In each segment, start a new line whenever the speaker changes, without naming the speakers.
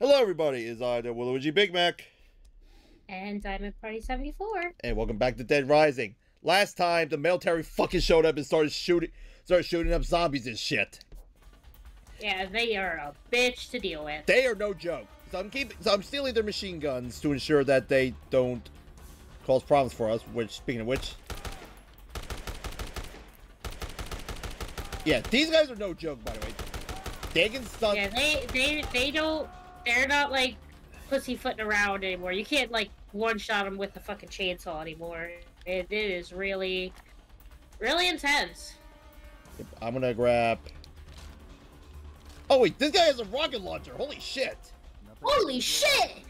Hello, everybody. Is I the Willuigi Bigmak,
And Diamond Party 74.
and welcome back to Dead Rising. Last time, the military fucking showed up and started shooting, started shooting up zombies and shit.
Yeah, they are a bitch to deal with.
They are no joke. So I'm keeping, so I'm stealing their machine guns to ensure that they don't cause problems for us. Which, speaking of which, yeah, these guys are no joke, by the way. They can stun.
Yeah, they they they don't they're not like pussyfooting around anymore. You can't like one shot them with the fucking chainsaw anymore. It, it is really really intense.
I'm gonna grab. Oh wait, this guy has a rocket launcher. Holy shit!
Holy shit!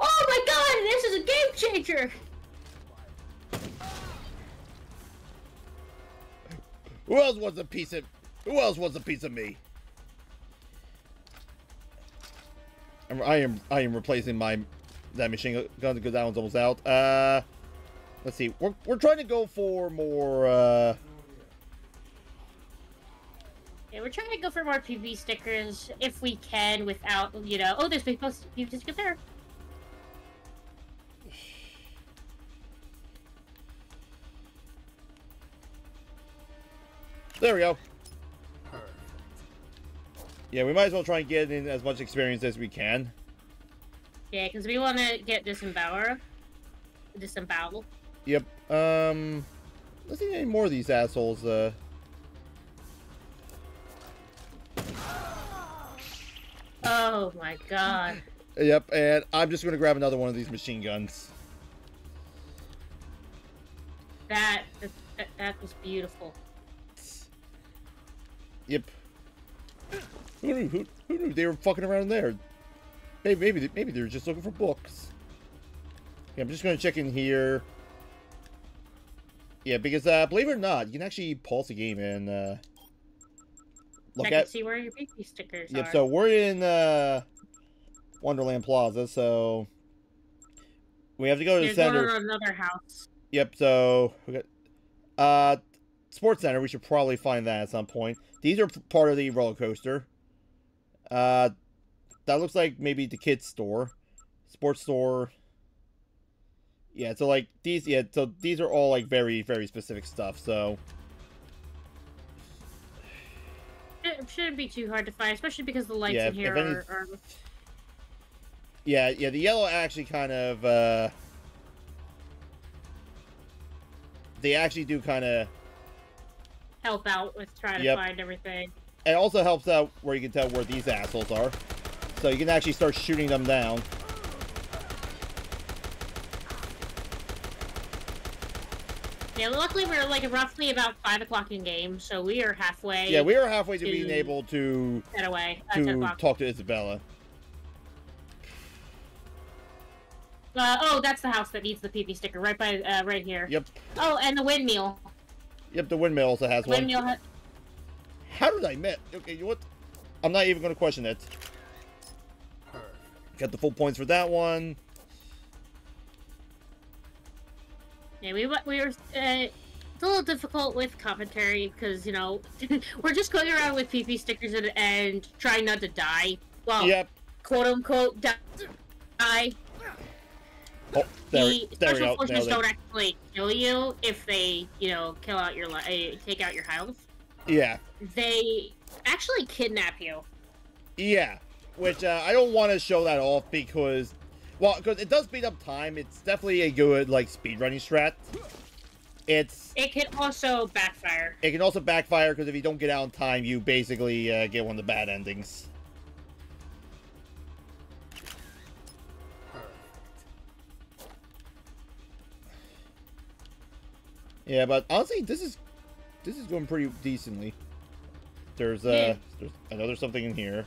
Oh my god, this is a game changer!
Who else wants a piece of? Who else wants a piece of me? I am. I am replacing my that machine gun because that one's almost out. Uh, let's see. We're we're trying to go for more. Uh,
Yeah, we're trying to go for more PP stickers if we can without, you know. Oh, there's big post PP sticker there.
there we go. Yeah, we might as well try and get in as much experience as we can.
Yeah, because we want to get disembowel. Disembowel.
Yep. Um, let's see any more of these assholes. Uh.
Oh my god.
Yep, and I'm just gonna grab another one of these machine guns.
That, that, that was beautiful.
Yep. Who knew? Who, who knew they were fucking around there? Maybe, maybe, maybe they were just looking for books. Yeah, I'm just gonna check in here. Yeah, because uh, believe it or not, you can actually pause the game and uh, look
I can
at.
see where your PP stickers
Yep.
are.
So we're in uh, Wonderland Plaza, so we have to go to the
There's one
center.
in another house.
Yep, so we got uh Sports Center, we should probably find that at some point. These are part of the roller coaster. Uh that looks like maybe the kids store. Sports store. Yeah, so like these yeah, so these are all like very, very specific stuff, so
It shouldn't be too hard to find, especially because the lights
Yeah,
in here
any-
are, are.
yeah, yeah, the yellow actually kind of uh they actually do kind of
help out with trying
Yep.
to find everything.
It also helps out where you can tell where these assholes are. So you can actually start shooting them down.
Yeah, luckily we're like roughly about five o'clock in game, so we are halfway.
Yeah, we are halfway to
to-
being able to
Get away. Uh,
to talk to Isabela.
Uh, oh, that's the house that needs the PP sticker, right by, uh, right here.
Yep.
Oh, and the windmill.
Yep, the windmill also has one.
Windmill. Ha-
How did I met? Okay, you know what? I'm not even going to question it. Got the full points for that one.
yeah, we wa- we were. Uh, it's a little difficult with commentary because you know we're just going around with PP stickers and, and trying not to die. Well,
Yep.
quote unquote die.
Oh, there,
the
there we
special
go.
forces don't actually kill you if they, you know, kill out your li- uh, take out your health.
Yeah.
They actually kidnap you.
Yeah, which uh, I don't want to show that off because, well, because it does speed up time. It's definitely a good like speedrunning strat. It's
It can also backfire.
it can also backfire because if you don't get out in time, you basically uh, get one of the bad endings. Yeah, but honestly, this is this is going pretty decently. There's uh, there's, there's something in here.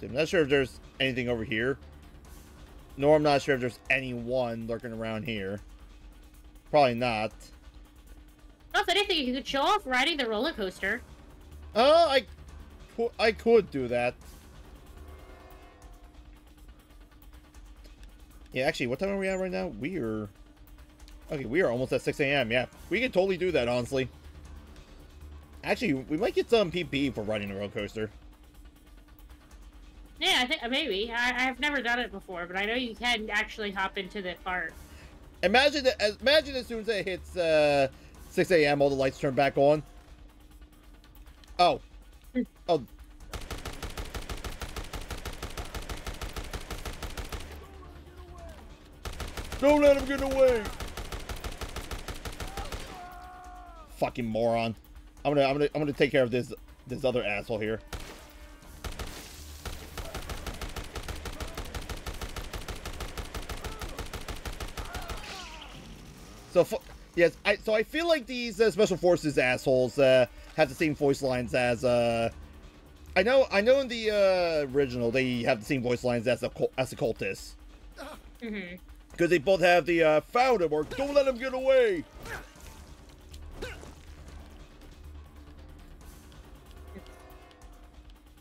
So I'm not sure if there's anything over here. Nor I'm not sure if there's anyone lurking around here. Probably not.
Well, if anything, you could show off riding the roller coaster.
Oh, I, I could do that. Yeah, actually, what time are we at right now? We are... Okay, we are almost at 6 a.m. Yeah, we can totally do that, honestly. Actually, we might get some PP for riding a roller coaster.
Yeah, I think maybe. I, I've never done it before, but I know you can actually hop into the cart.
Imagine that. Imagine as soon as it hits uh, 6 a.m., all the lights turn back on. Oh. oh. Don't let him get away. Fucking moron. I'm gonna, I'm gonna, I'm gonna take care of this, this other asshole here. So, yes, I, so I feel like these uh, special forces assholes uh, have the same voice lines as. Uh, I know, I know. In the uh, original, they have the same voice lines as the as the cultists. Mm -hmm. They both have the uh, found him or don't let him get away.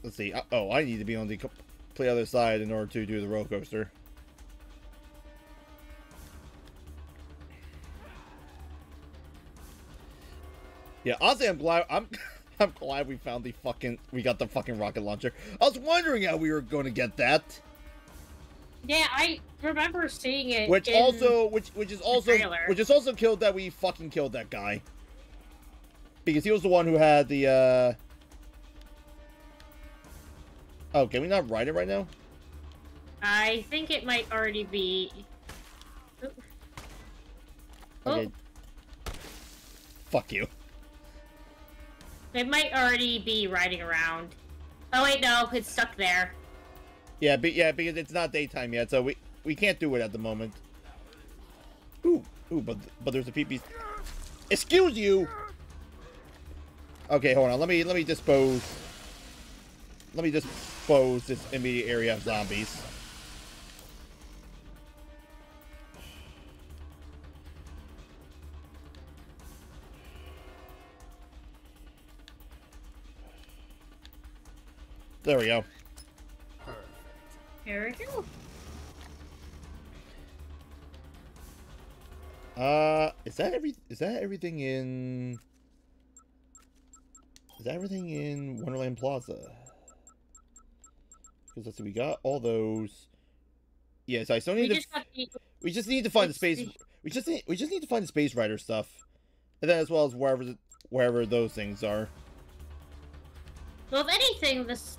Let's see. Uh, oh, I need to be on the complete other side in order to do the roller coaster. Yeah, honestly, I'm glad. I'm. I'm glad we found the fucking. We got the fucking rocket launcher. I was wondering how we were going to get that.
Yeah, I remember seeing it.
Which also, which which is also, which is also killed that we fucking killed that guy. Because he was the one who had the. uh... Oh, can we not ride it right now?
I think it might already be.
Okay. Oh. Fuck you.
They might already be riding around. Oh wait, no, it's stuck there.
Yeah, but yeah, because it's not daytime yet, so we we can't do it at the moment. Ooh, ooh, but but there's a PP. Excuse you. Okay, hold on. Let me let me dispose. Let me dispose this immediate area of zombies. There we go.
There we go.
Uh, is that every? Is that everything in? Is that everything in Wonderland Plaza? Because let's see, we got all those. Yes, I still need we to. Just we just need to find the space. We just need. We just need to find the space rider stuff, and then as well as wherever wherever those things are.
Well, if anything, this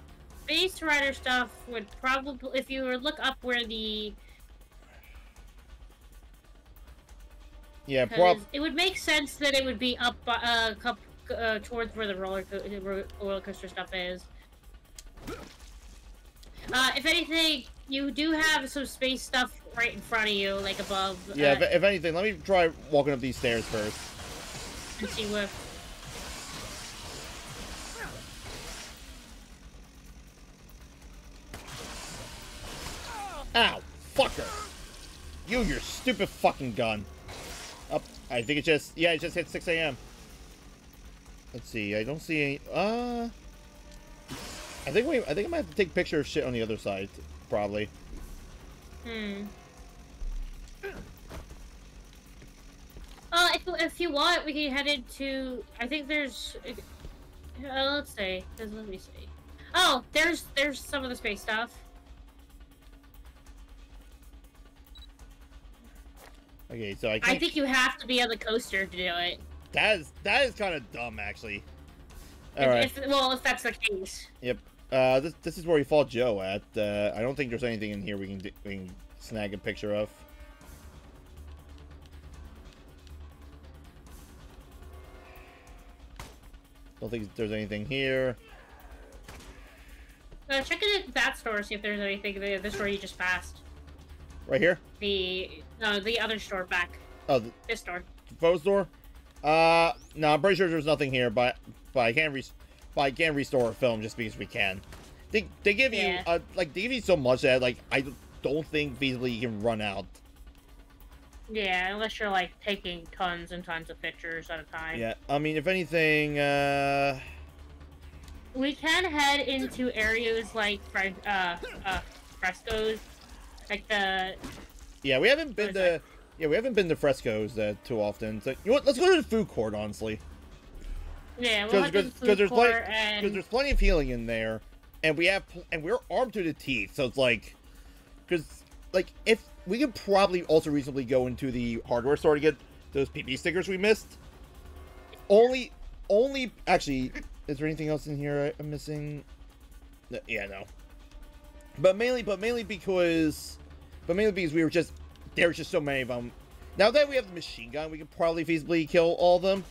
Space Rider stuff would probably, if you were look up where the
Yeah, prob
it would make sense that it would be up uh, uh towards where the roller, co roller coaster stuff is. Uh, if anything, you do have some space stuff right in front of you, like above.
Yeah, uh, if, if anything, let me try walking up these stairs first.
And see what
Ow! Fucker! You, your stupid fucking gun. Up. I think it just... Yeah, it just hit 6 a.m. Let's see. I don't see any... Uh... I think we... I think I might have to take a picture of shit on the other side. Probably.
Hmm. Uh, if, if you want, we can head into... I think there's... Uh, let's see. Let me see. Oh, there's there's some of the space stuff.
Okay, so I.
I think you have to be on the coaster to do it.
That is that is kind of dumb, actually.
All if, right. if, well, if that's the case.
Yep. Uh, this this is where we fought Joe at. Uh, I don't think there's anything in here we can we can snag a picture of. Don't think there's anything here.
Uh, check in that store, see if there's anything. The, the store you just passed.
Right here?
The no, the other store back.
Oh, the,
this store.
Photo store? Uh, no, I'm pretty sure there's nothing here, but but I can't re but I can't restore a film just because we can. They they give yeah. you uh, like they give you so much that like I don't think feasibly you can run out.
Yeah, unless you're like taking tons and tons of pictures at a time.
Yeah, I mean, if anything, uh.
We can head into areas like uh, uh, frescoes like the
Yeah, we haven't been to. Yeah, we haven't been to Fresco's uh, too often. So you know what? Let's go to the food court, honestly,
Yeah, we'll
because
the
there's plenty because
and
there's plenty of healing in there, and we have pl- and we're armed to the teeth. So it's like, because like if we could probably also reasonably go into the hardware store to get those PP stickers we missed. Only, only actually, is there anything else in here I'm missing? No, yeah, no. But mainly, but mainly because, but mainly because we were just there was just so many of them. Now that we have the machine gun, we can probably feasibly kill all of them.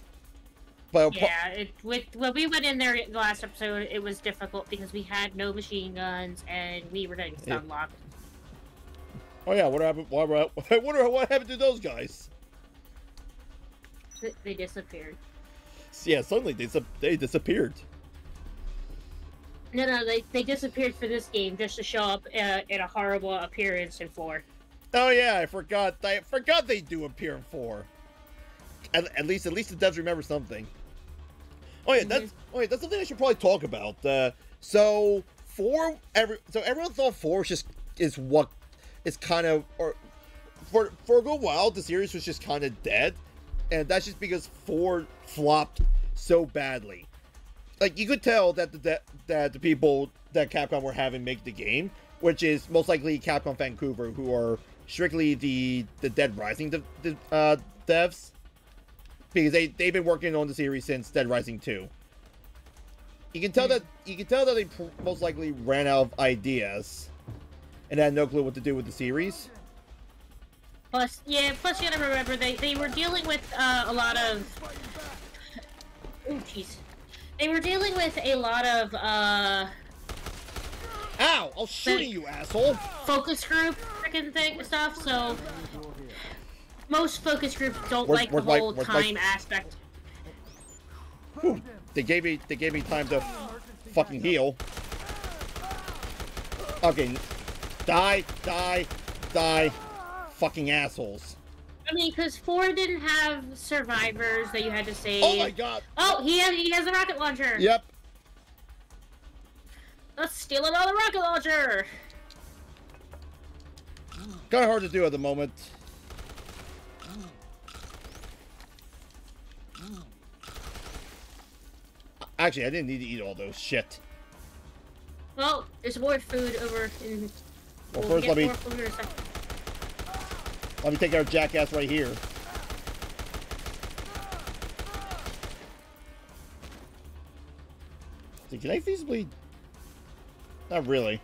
But
yeah, it, with when we went in there the last episode, it was difficult because we had no machine guns and we were getting
Yeah.
stun locked.
oh yeah, what happened? What, what, I wonder what happened to those guys.
They disappeared.
Yeah, suddenly they they disappeared.
No, no, they, they disappeared for this game just to show up uh, in a horrible appearance in four.
Oh yeah, I forgot. I forgot they do appear in four. At, at least, at least the devs remember something. Oh yeah, that's oh yeah, that's something I should probably talk about. Uh, so four, every so everyone thought four was just is what is kind of or for for a good while the series was just kind of dead, and that's just because four flopped so badly. Like you could tell that the that, that the people that Capcom were having make the game, which is most likely Capcom Vancouver, who are strictly the the Dead Rising de- de- uh, devs, because they they've been working on the series since Dead Rising two. You can tell that you can tell that they pr- most likely ran out of ideas, and had no clue what to do with the series.
Plus, yeah, plus you gotta remember they, they were dealing with uh, a lot of. Oh, jeez. They were dealing with a lot of uh,
Ow! I'll shoot you, asshole!
focus group freaking thing stuff. So most focus groups don't
Where's-
like the
where's my-
whole
my-
time aspect.
Whew. They gave me they gave me time to fucking heal. Okay, die, die, die, fucking assholes!
I mean, because four didn't have survivors that you had to save.
Oh my god!
Oh, he has he has a rocket launcher.
Yep.
Let's steal another rocket launcher.
Kind of hard to do at the moment. Actually, I didn't need to eat all those shit.
Well, there's more food over in.
Well,
we'll
first
get
let me
more food in a second.
Let me take our jackass right here. See, Can I feasibly? Not really.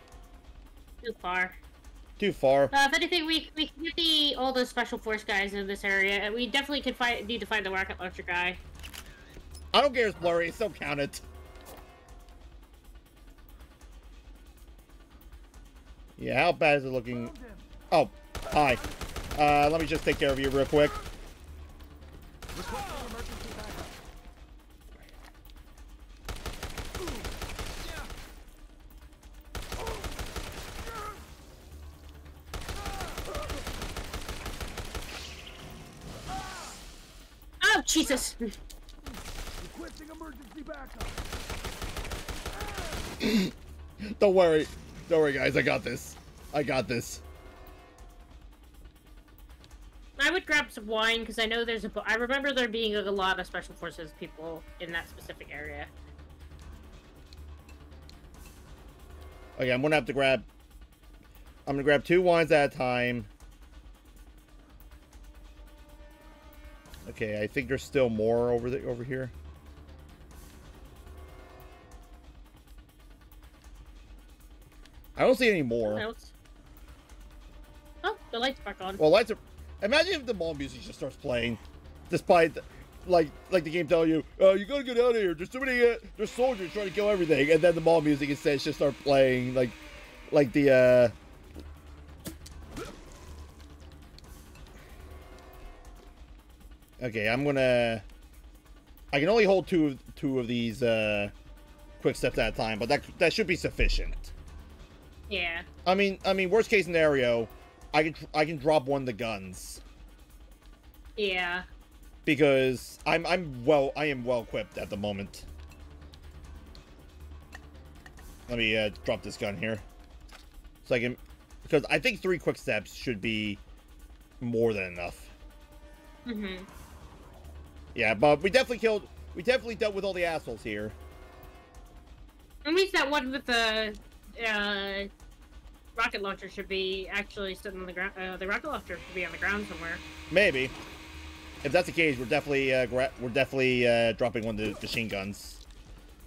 Too far.
Too far.
Uh, if anything, we we can get the all the special force guys in this area, and we definitely could find need to find the rocket launcher guy.
I don't care. It's blurry. Still count it. Yeah, how bad is it looking? Oh, hi. Uh, let me just take care of you real quick.
Oh Jesus!
Requesting emergency backup.
Don't worry. Don't worry, guys. I got this. I got this.
I would grab some wine because I know there's a. I remember there being a lot of special forces people in that specific area.
Okay, I'm gonna have to grab. I'm gonna grab two wines at a time. Okay, I think there's still more over the over here. I don't see any more.
Oh, the lights back on.
Well, lights are. Imagine if the mall music just starts playing, despite, like, like the game telling you, "Oh, you gotta get out of here. There's too many. Uh, there's soldiers trying to kill everything," and then the mall music instead just start playing, like, like the. uh... Okay, I'm gonna. I can only hold two of two of these uh, quick steps at a time, but that that should be sufficient.
Yeah.
I mean, I mean, worst case scenario, I can I can drop one of the guns
Yeah.
because I'm I'm well I am well equipped at the moment. Let me uh, drop this gun here, so I can because I think three quick steps should be more than enough.
Mm-hmm.
Yeah, but we definitely killed. We definitely dealt with all the assholes here.
At least that one with the uh, rocket launcher should be actually sitting on the ground. Uh, the rocket launcher should be on the ground somewhere.
Maybe. If that's the case, we're definitely uh, we're definitely uh, dropping one of the machine guns.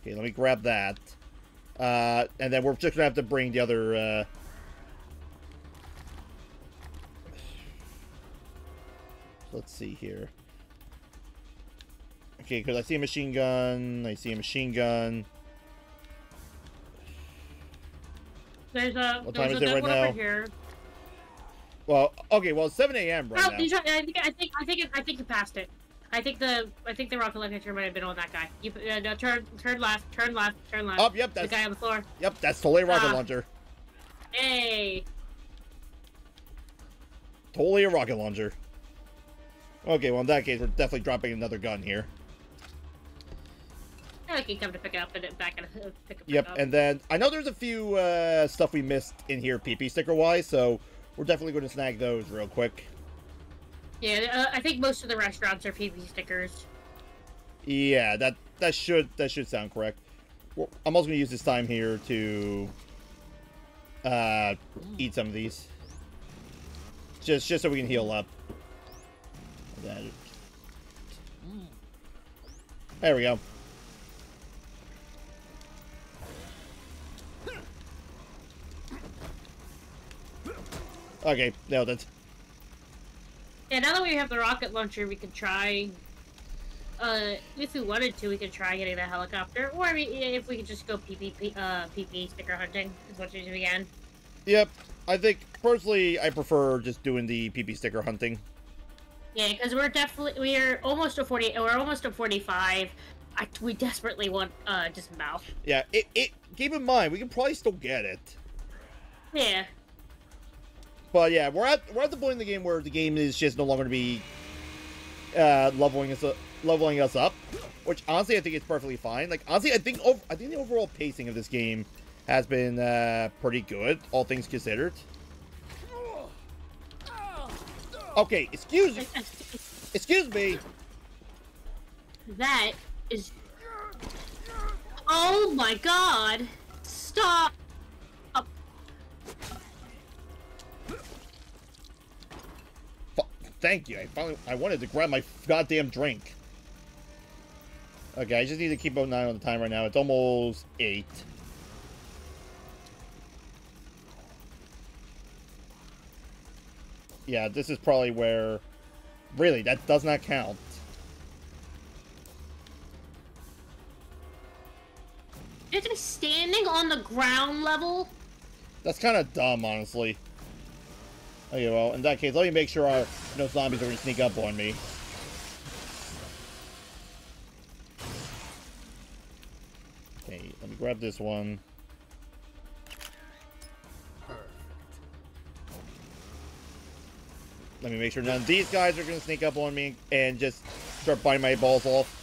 Okay, let me grab that. Uh, and then we're just gonna have to bring the other. Uh... Let's see here. Okay, because I see a machine gun. I see a machine gun.
There's a
What
there's
time
a
is it right now?
here.
Well, okay, well, it's 7 a.m. right
oh,
now.
try, I think I think I think it, I think you passed it. I think the I think the rocket launcher might have been on that guy. You uh, no, turn turn left, turn left, turn left.
Oh, yep, that's the
guy on the floor.
yep, that's totally a rocket
Ah.
launcher.
Hey.
Totally a rocket launcher. Okay, well in that case, we're definitely dropping another gun here.
I can come to pick it up and then back and uh, pick it
Yep,
up.
and then I know there's a few uh, stuff we missed in here PP sticker wise, so we're definitely going to snag those real quick.
yeah, uh, I think most of the restaurants are PP stickers.
Yeah, that that should that should sound correct. Well, I'm also going to use this time here to uh, eat some of these, just just so we can heal up. That- There we go. Okay, nailed it.
Yeah, now that we have the rocket launcher, we can try. Uh, if we wanted to, we could try getting the helicopter, or I mean, if we could just go PP, uh, PP sticker hunting as much as we can.
Yep, I think personally I prefer just doing the PP sticker hunting.
Yeah, because we're definitely we are almost to forty. We're almost to forty-five. I, we desperately want uh disembowel.
Yeah, it, it keep in mind we can probably still get it.
Yeah,
But yeah, we're at we're at the point in the game where the game is just no longer to be uh, leveling us up, leveling us up, which honestly I think it's perfectly fine. Like honestly, I think I think the overall pacing of this game has been uh, pretty good, all things considered. Okay, excuse me. excuse me.
that is. Oh my god! Stop!
Fu- Thank you. I finally I wanted to grab my goddamn drink. Okay, I just need to keep an eye on the time right now. It's almost eight. Yeah, this is probably where. Really, that does not count.
You have to be standing on the ground level.
That's kind of dumb, honestly. Okay, well, in that case, let me make sure our, no zombies are going to sneak up on me. Okay, let me grab this one. Let me make sure none of these guys are going to sneak up on me and just start biting my balls off.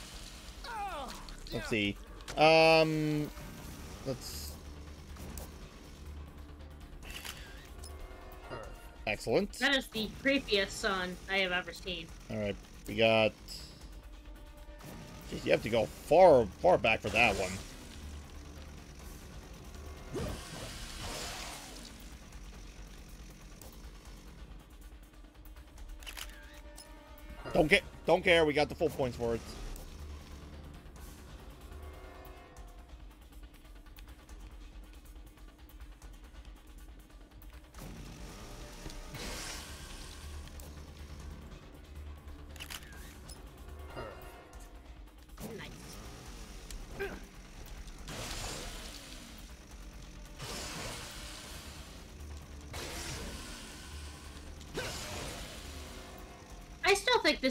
Let's see. Um, let's Excellent.
That is the creepiest son I have ever seen.
Alright, we got... Jeez, you have to go far, far back for that one. Don't get, don't care. We got the full points for it.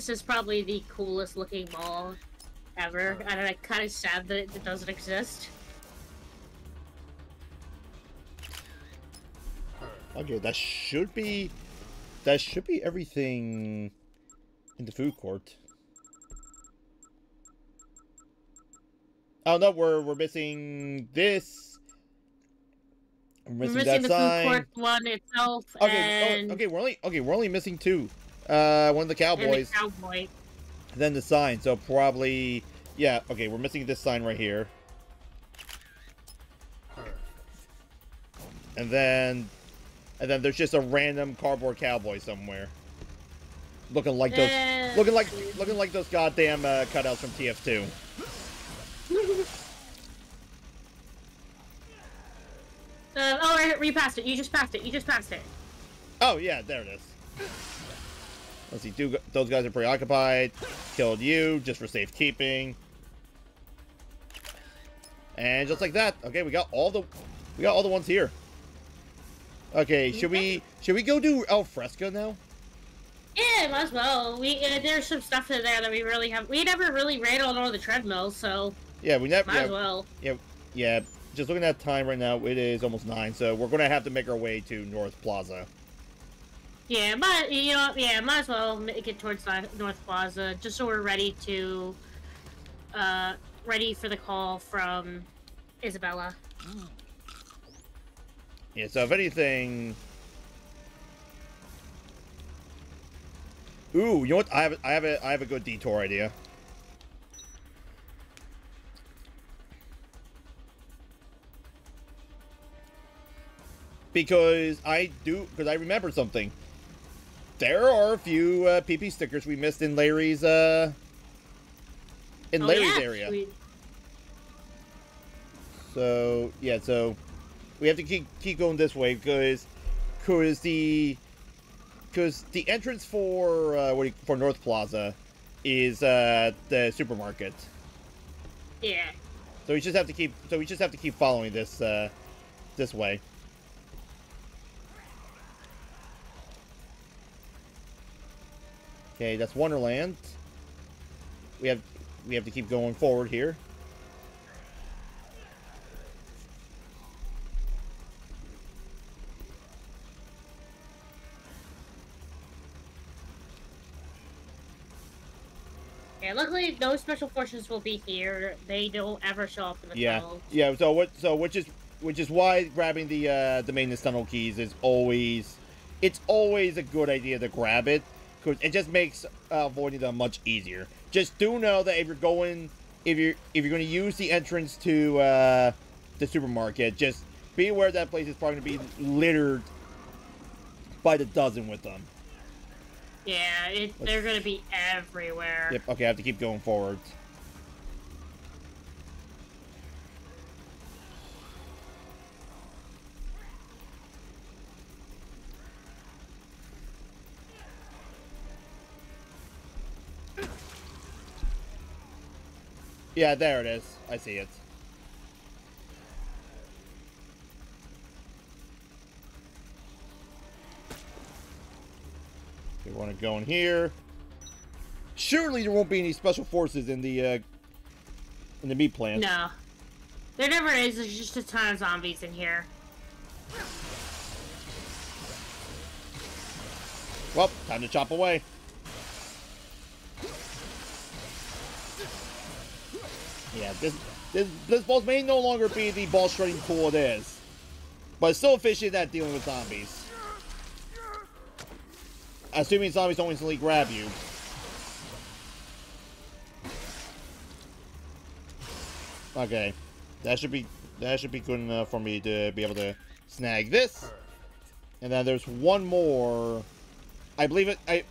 This is probably the coolest looking mall ever, and I'm kind of sad that it doesn't exist.
Okay, that should be, that should be everything in the food court. Oh no, we're we're missing this. We're
We're
missing,
missing
that
the
sign.
food court one itself,
Okay, oh, okay, we're only okay, we're only missing two. Uh, one of the Cowboys.
And the cowboy.
then the sign. So probably, yeah. Okay, we're missing this sign right here. And then, and then there's just a random cardboard cowboy somewhere, looking like those,
Eh,
looking like, looking like those goddamn uh, cutouts from TF2.
Uh, oh, right, you passed it. You just passed it. You just passed it.
Oh yeah, there it is. Let's see. Two, those guys are preoccupied. Killed you just for safekeeping. And just like that, okay, we got all the, we got all the ones here. Okay, should we should we go do al fresco now?
Yeah, might as well. We uh, there's some stuff in there that we really have. We never really ran on all the treadmills, so
Yeah, we never.
might as well.
Yeah, yeah. Just looking at time right now, it is almost nine, so we're gonna have to make our way to North Plaza.
Yeah, but you know, yeah, might as well make it towards North Plaza, just so we're ready to, uh, ready for the call from Isabela.
Yeah, so if anything. Ooh, you know what? I have I have a I have a good detour idea. Because I do because I remember something. There are a few uh, PP stickers we missed in Larry's uh in
Oh,
Larry's
yeah,
area.
we-
So yeah, so we have to keep keep going this way because because the because the entrance for uh, what do you, for North Plaza is uh, the supermarket.
yeah.
So we just have to keep so we just have to keep following this uh, this way. Okay, that's Wonderland. We have we have to keep going forward here.
Yeah, luckily no special forces will be here. They don't ever show up in the
Yeah,
tunnel.
yeah. So what? So which is which is why grabbing the uh, the maintenance tunnel keys is always it's always a good idea to grab it it just makes uh, avoiding them much easier. Just do know that if you're going if you're if you're going to use the entrance to uh, the supermarket, just be aware that place is probably going to be littered by the dozen with them.
Yeah, it, they're gonna be everywhere.
Yep. Okay, I have to keep going forward. Yeah, there it is. I see it. We want to go in here. Surely there won't be any special forces in the uh, in the meat plant.
No. There never is. There's just a ton of zombies in here.
Well, time to chop away. Yeah, this this this boss may no longer be the ball shredding pool it is, but it's still efficient at dealing with zombies. Assuming zombies don't instantly grab you. Okay, that should be that should be good enough for me to be able to snag this. And then there's one more. I believe it. I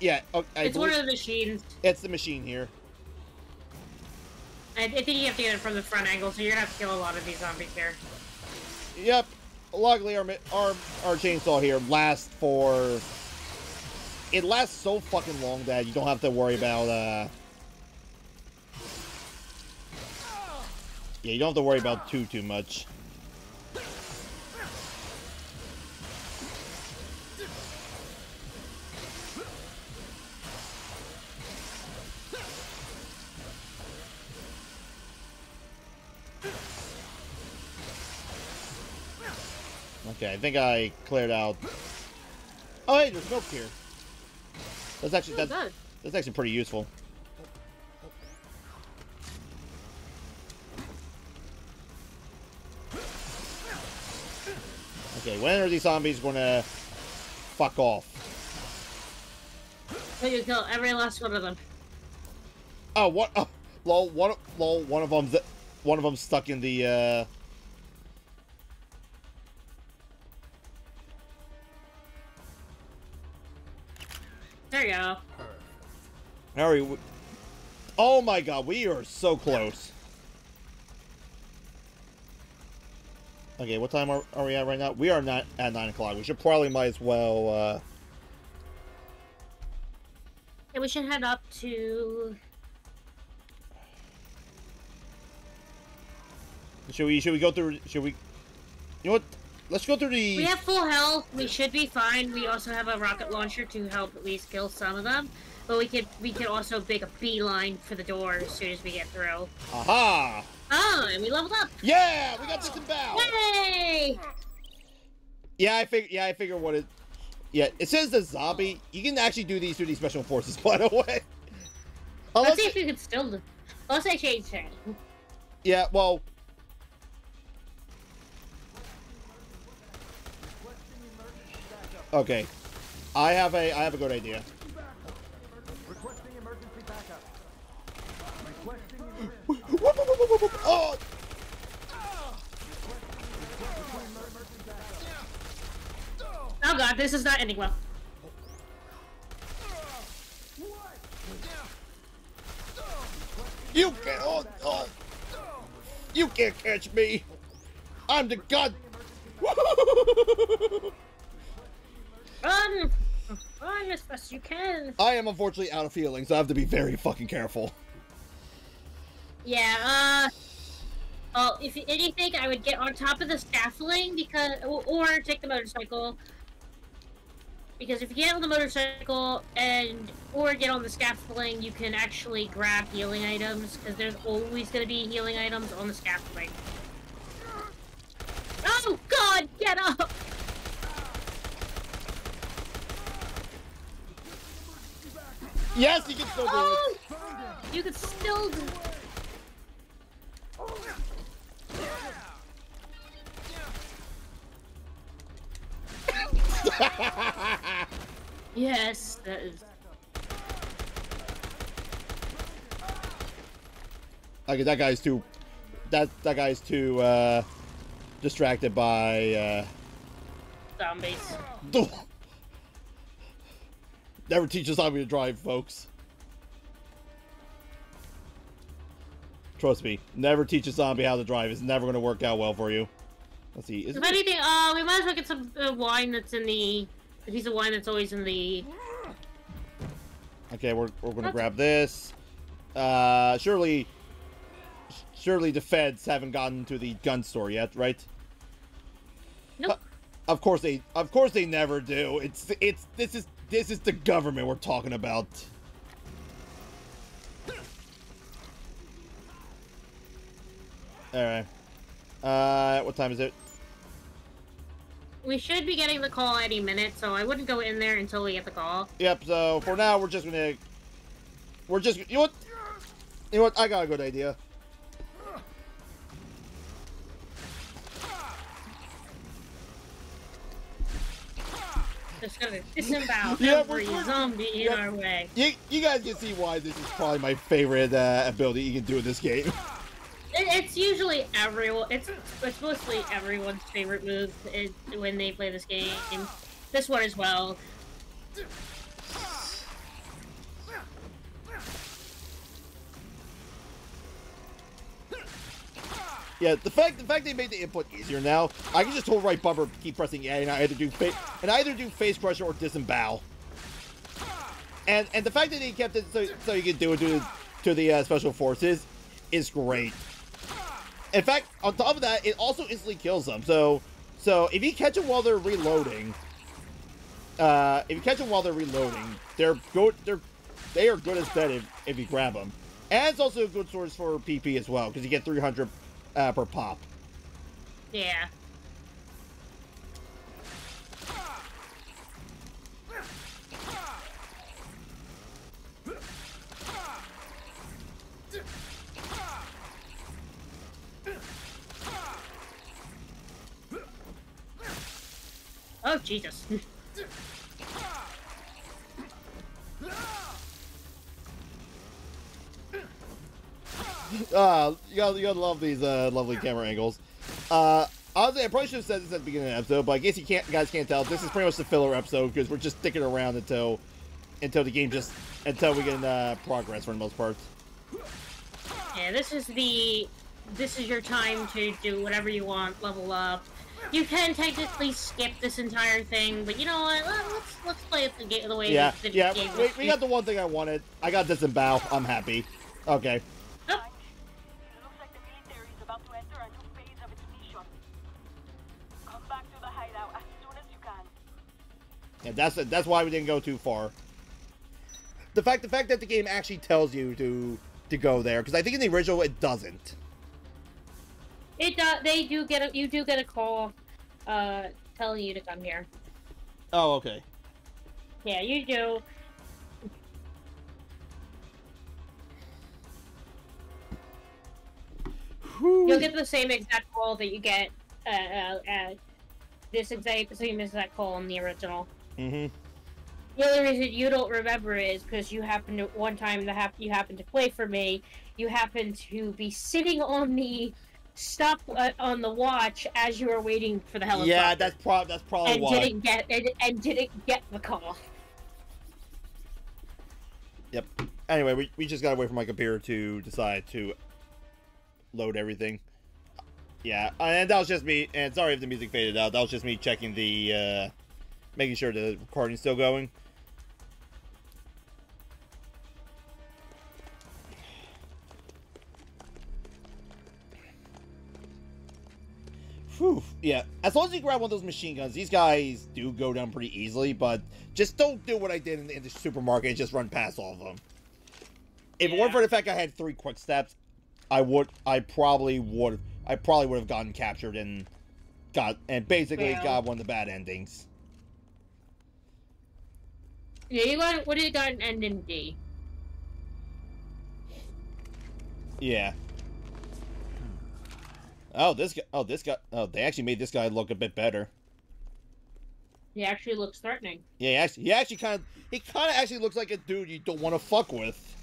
yeah. I
it's one of the machines.
it's the machine here.
I, I think you have to get it from the front angle, so you're gonna have to kill a lot of these zombies here.
Yep. Luckily, our our our chainsaw here lasts for. It lasts so fucking long that you don't have to worry about. uh... Yeah, you don't have to worry about too too much. Okay, I think I cleared out. Oh, hey, there's milk here. That's actually
Oh,
that's, that's actually pretty useful. Okay, when are these zombies gonna fuck off?
So you kill every last one of them.
Oh, what? Oh, lol, one, lol, one of them's one of them's stuck in the. uh... Harry, we- oh my god, we are so close. Okay, what time are, are we at right now? We are not at 9 o'clock. We should probably might as well, uh...
Yeah, we should head up to.
Should we, should we go through, should we... You know what? Let's go through the...
We have full health. We should be fine. We also have a rocket launcher to help at least kill some of them. But we could we could also make a beeline for the door as soon as we get through.
Aha!
Oh, and we leveled up.
Yeah! We got disembowel! Oh.
Yay!
Yeah, I figure. Yeah, I figure what it. Yeah, it says the zombie. You can actually do these through these special forces, by the way. Unless,
Let's see if we can still do. Unless I change things.
yeah, well, okay. I have a. I have a good idea.
This is not ending well.
you can't. Oh, oh. You can't catch me. I'm the god.
Run! Run as fast as you can.
I am unfortunately out of feelings. So I have to be very fucking careful.
Yeah, uh... Well, if anything, I would get on top of the scaffolding because, or, or take the motorcycle. Because if you get on the motorcycle and or get on the scaffolding, you can actually grab healing items because there's always going to be healing items on the scaffolding. Oh God! Get up!
Yes, you can still do it.
Oh! You could still. Do... Yes, that is.
Okay, that guy's too. That that guy's too uh, distracted by. Uh,
Zombies.
Never teach a zombie to drive, folks. Trust me, never teach a zombie how to drive. It's never going to work out well for you. Let's see. Is
If anything, uh, we might as well get some uh, wine that's in the. The piece of wine that's always in the.
okay, we're, we're going to
Okay.
grab this. Uh, surely, surely the feds haven't gotten to the gun store yet, right?
Nope.
Of course they, of course they never do. It's, it's, this is, this is the government we're talking about. All right. Uh, what time is it?
We should be getting the call any minute, so I wouldn't go in there until we get the call.
Yep. So for now, we're just gonna, we're just, you know what, you know what? I got a good idea.
Just gonna disembowel
Yeah,
every
we're-
zombie in our way.
You, you guys can see why this is probably my favorite uh, ability you can do in this game.
It, it's usually everyone. It's it's mostly everyone's favorite move is, when they play this game. This one as well.
Yeah, the fact the fact they made the input easier now, I can just hold right bumper, keep pressing A, and I either do and either do face crusher or disembowel. And and the fact that they kept it so, so you can do it to to the uh, special forces is great. In fact, on top of that, it also instantly kills them. So so if you catch them while they're reloading, uh, if you catch them while they're reloading, they're good. They're they are good as dead if, if you grab them. And it's also a good source for PP as well because you get 300 uh, per pop.
Yeah. Oh, Jesus.
uh, you gotta, you gotta love these uh, lovely camera angles. Uh, honestly, I probably should have said this at the beginning of the episode, but I guess you can't, you guys can't tell. This is pretty much the filler episode because we're just sticking around until, until the game just, until we can uh, progress for the most part.
Yeah, this is the, this is your time to do whatever you want, level up, you can technically skip this entire thing, but you know what? Let- Let's let's play it the, ga- the way
Yeah,
the
yeah.
game
We, we got the one thing I wanted. I got disembowel. I'm happy. Okay.
Oh,
It looks like the military is about to enter a new phase of its mission. Come back to the hideout as soon as you can.
Yeah, that's that's why we didn't go too far. The fact the fact that the game actually tells you to to go there because I think in the original it doesn't.
It does. They do get a you do get a call, uh, telling you to come here.
Oh, okay.
Yeah, you do. You'll get the same exact call that you get uh, uh, uh this exact same exact call in the original.
Mm-hmm.
The only reason you don't remember it is because you happened to one time that hap- you happened to play for me. You happened to be sitting on the stop uh, on the watch as you were waiting for the helicopter.
Yeah, that's prob that's probably
and
why.
didn't get and, and didn't get the call.
Yep. Anyway, we, we just got away from my computer to decide to load everything. Yeah, and that was just me. And sorry if the music faded out. That was just me checking the, uh, making sure the recording's still going. Whew. Yeah, as long as you grab one of those machine guns, these guys do go down pretty easily, but just don't do what I did in the, in the supermarket and just run past all of them. If it weren't for the fact I had three quick steps, I would, I probably would, I probably would have gotten captured and got, and basically
Well.
got one of the bad endings.
Yeah, you got what do you got an end in D?
Yeah. Oh, this guy, oh, this guy, oh, they actually made this guy look a bit better.
He actually looks threatening.
Yeah, he actually, he actually kind of, he kind of actually looks like a dude you don't want to fuck with.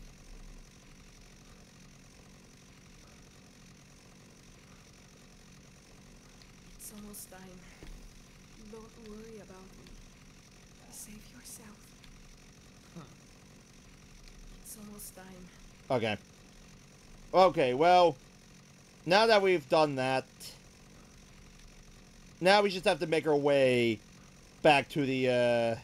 It's almost time. Don't worry about me. Save yourself. It's almost time.
Okay. Okay, well, now that we've done that, now we just have to make our way back to the, uh...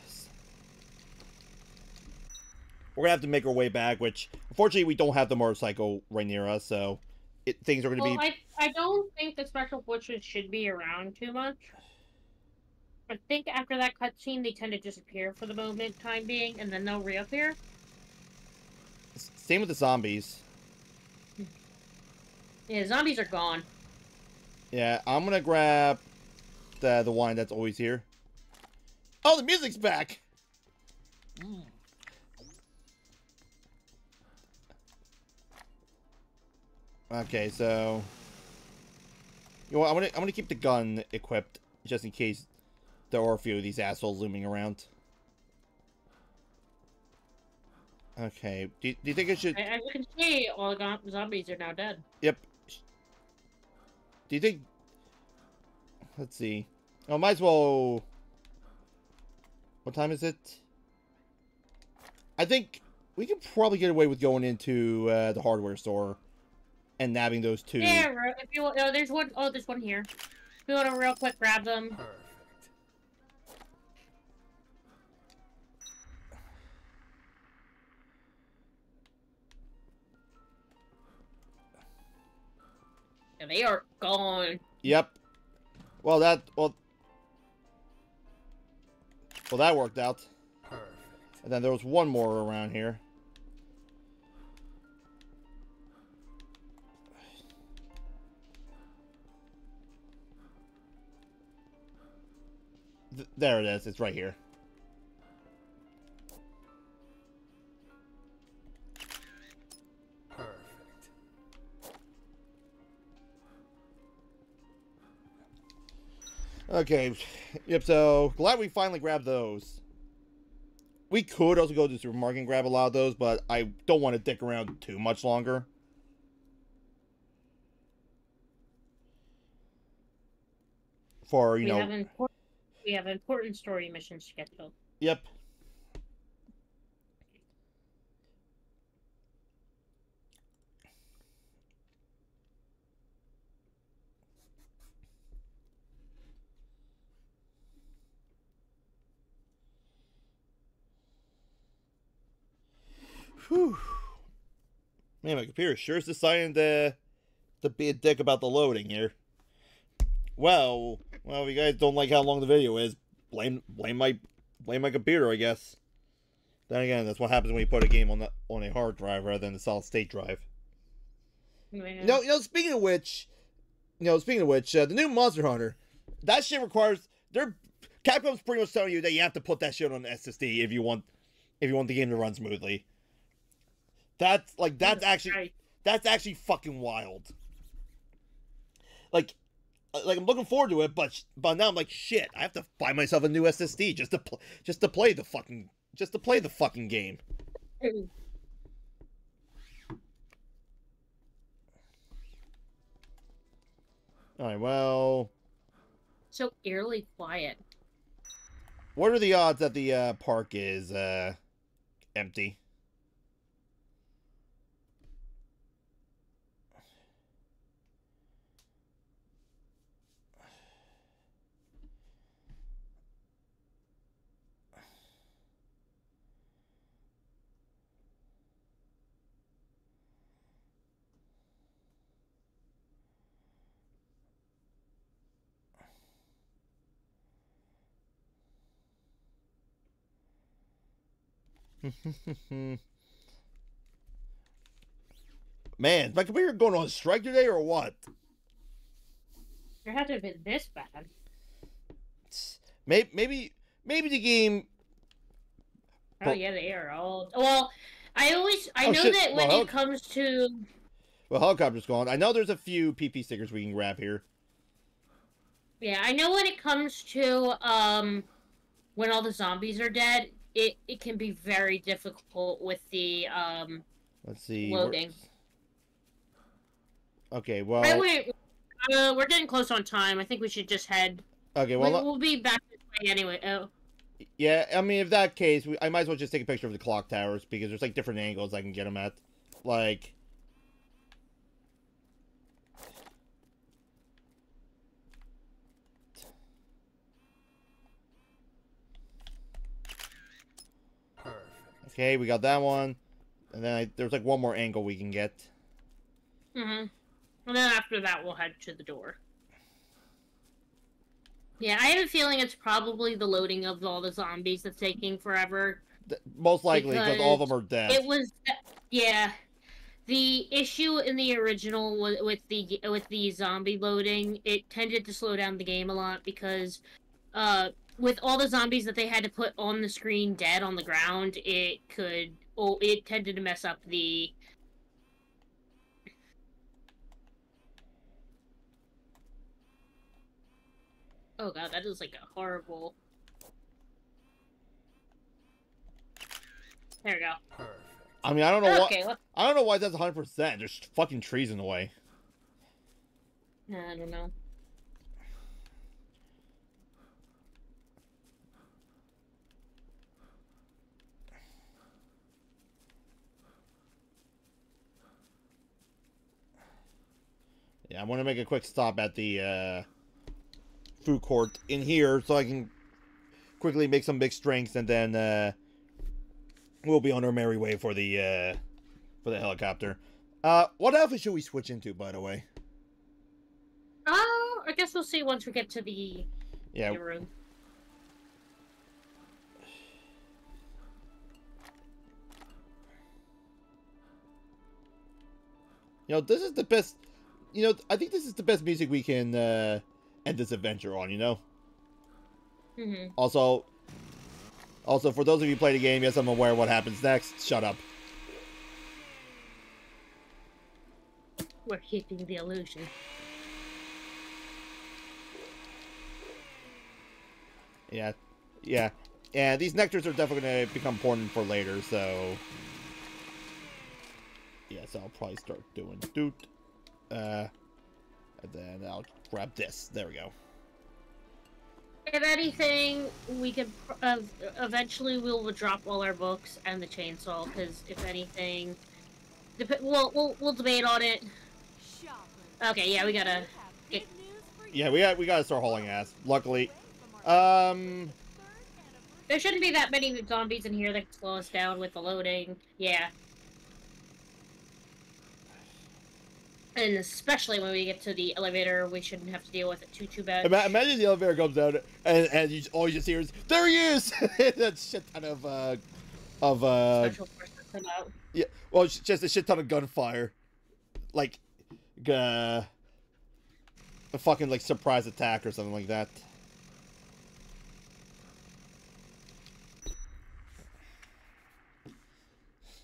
We're gonna have to make our way back, which, unfortunately, we don't have the motorcycle right near us, so it, things are gonna
Well,
be...
I I don't think the special forces should be around too much. I think after that cutscene, they tend to disappear for the moment, time being, and then they'll reappear.
Same with the zombies.
Yeah, zombies are gone.
Yeah, I'm gonna grab the, the wine that's always here. Oh, the music's back! Okay, so you know what? I'm gonna I'm gonna keep the gun equipped just in case there are a few of these assholes looming around. Okay, do you, do you think I should?
I- As you can see, all the zombies are now dead.
Yep. Do you think? Let's see. Oh, might as well. What time is it? I think we can probably get away with going into uh, the hardware store and nabbing those two.
Yeah, if you want, oh, there's one oh there's one here. If you want to real quick grab them.
Perfect.
Yeah, they are gone.
Yep. Well, that well. Well, that worked out.
Perfect.
And then there was one more around here. Th- there it is. It's right here. Okay. Yep, so glad we finally grabbed those. We could also go to the supermarket and grab a lot of those, but I don't want to dick around too much longer. For, you
we
know...
Have important, we have important story missions scheduled.
Yep. Whew. Man, my computer sure is deciding to to be a dick about the loading here. Well, well, if you guys don't like how long the video is, blame blame my blame my computer, I guess. Then again, that's what happens when you put a game on the, on a hard drive rather than a solid state drive.
Yeah.
No, you know, speaking of which, you know, speaking of which, uh, the new Monster Hunter, that shit requires they're Capcom's pretty much telling you that you have to put that shit on the SSD if you want if you want the game to run smoothly. That's like that's actually that's actually fucking wild. Like, uh, like I'm looking forward to it, but but now I'm like, shit, I have to buy myself a new SSD just to pl- just to play the fucking just to play the fucking game. All right, well,
so eerily quiet.
what are the odds that the uh, park is uh, empty? Man, is my computer going on strike today or what?
There had to have been this bad.
Maybe, maybe, maybe the game.
Oh yeah, they are all. Well, I always I
Oh,
know
shit.
that when
Well,
it comes to
Well, helicopter's gone. I know there's a few PP stickers we can grab here.
yeah, I know when it comes to um when all the zombies are dead, it it can be very difficult with the um
Let's see.
loading.
Okay, well,
Right, wait, uh, we're getting close on time. I think we should just head.
okay,
we,
well, uh,
we'll be back this way anyway. Oh,
yeah. I mean, if that case, we, I might as well just take a picture of the clock towers because there's like different angles I can get them at. Like, okay, we got that one, and then I, there's like one more angle we can get.
mm-hmm. And then after that, we'll head to the door. Yeah, I have a feeling it's probably the loading of all the zombies that's taking forever.
Most likely, because all of them are dead.
It was, yeah. The issue in the original with the with the zombie loading, it tended to slow down the game a lot because, uh, with all the zombies that they had to put on the screen dead on the ground, it could oh it tended to mess up the. Oh god, that is like a horrible. There we go. Perfect.
I mean, I don't know why.
Okay, well,
I don't know why that's 100. percent There's fucking trees in the way.
I don't know.
Yeah, I want to make a quick stop at the uh, food court in here so I can quickly make some big strengths, and then uh, we'll be on our merry way for the uh, for the helicopter. Uh, what outfit should we switch into, by the way?
Oh, I guess we'll see once we get to the,
Yeah,
the room.
you know, this is the best. You know, I think this is the best music we can uh, end this adventure on. You know.
hmm
Also, also for those of you who play the game, yes, I'm aware of what happens next. Shut up.
We're keeping the illusion.
Yeah, yeah, yeah. These nectars are definitely going to become important for later. So, yeah, so I'll probably start doing doot, uh, and then I'll grab this. There we go.
If anything, we could uh, eventually we'll drop all our books and the chainsaw because if anything, we'll, we'll we'll debate on it. Okay, yeah, we gotta. get-
Yeah, we got we gotta start hauling ass. Luckily, um,
There shouldn't be that many zombies in here that can slow us down with the loading. Yeah. And especially when we get to the elevator, we shouldn't have to deal with it too too bad.
ima- imagine the elevator comes down and and you, all you just hear is there he is. that shit ton of uh of uh
Special forces come out.
yeah, well just a shit ton of gunfire, like uh a fucking like surprise attack or something like that.